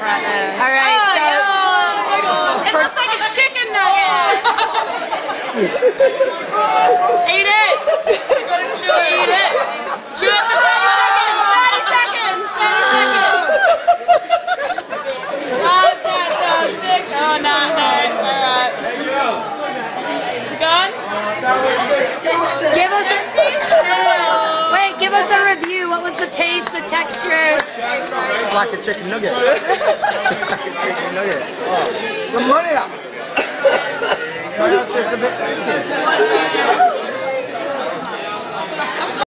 right now. All right, oh, so. It looks like a chicken nugget. Eat it. Chew it. Eat it. Chew it for 30 seconds. 30 seconds. 30 seconds. Oh, oh, it gone? Give us a... review. Wait, give us a review. What was the taste, the texture? It's like a chicken nugget. like a chicken nugget. Oh. The money up. It's just a bit sticky.